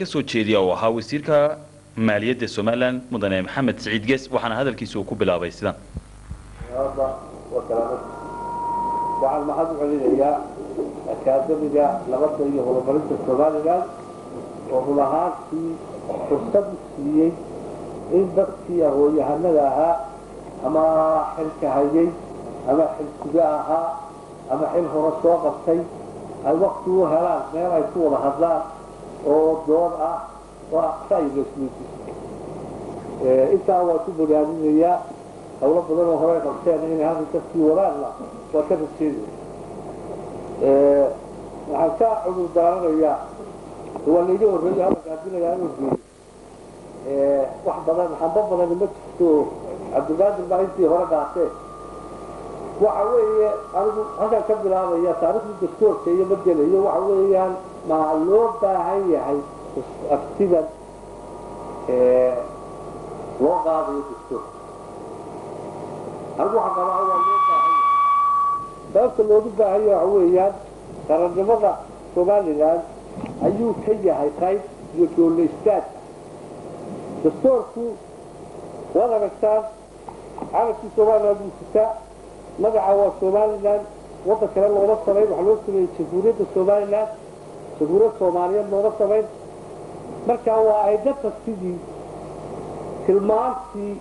ka soo jeediya oo ahaa wasiirka maaliyadda somalilan mudane maxamed siciid gees. Waxaana hadalkiisa uu ku bilaabay sidan. Waxaan mahad u celinayaa akaadamiga nabadda iyo horumarinta somalilan oo run ahaantii fursad siiyey in dadkii aqoon-yahanada ahaa ama xilka hayay ama xilsuga ahaa ama xil hore soo qabtay ay wakti u helaan meel ay ku wada hadlaan oo doon ah ra'yiga isweydiis intaa waa ku bogaadinayaa hawlo badan oo hore qabteen inay halka dadkii wadaanna waa ka rajeedaya waxaan ka cudur daaranayaa waa layga horreeya hadalka hadinayaa inuu geeyo wax badan hamba badan ma jirto cabdilqaadir baa intii hore qaatee waxa weeye anigu halkaan ka bilaabaya taariikhdii dastoorka iyo madelayo waxa weeyaan maa loo baahan yahay aftidan loo qaadayo dastoorka anigu waxaan qabaa waa loo baahan yahay. Sababta loogu baahan yahay waxa weeyaan qarannimada somalilan ayuu ka yahay qayb iyo goollaystaad dastoorku waad aragtaan calankii somalilan buu sitaa magaca waa somalilan waddan kale looma samayn waxaa loo sameeyey jamhuuriyadda somalilan jamhuuriyad soomaaliyeed looma samayn markaa waa ay dadka sidii tilmaantii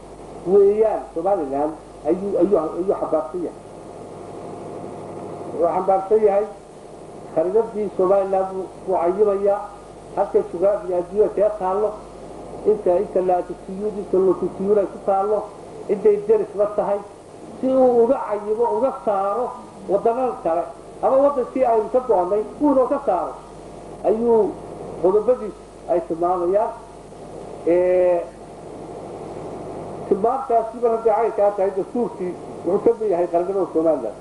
weeyaan somalilan ayuu xambaarsan yahay wuxuu xambaarsan yahay khariidadii somalilan buu cayimayaa halka jugraafiga adduunya kee taallo inta inta laatitiyuud inta lotitiyuud ay ku taallo intay derisla tahay si uu uga cayimo uga saaro waddanada kale. Ama waddankii aynu ka doonnay uunoo ka saaro. Ayuu qodobadiis ay tilmaamayaan. Tilmaamtaasi mar hadday caynkaa tahay dastuurkii wuxuu ka mid yahay qarnimada somalilan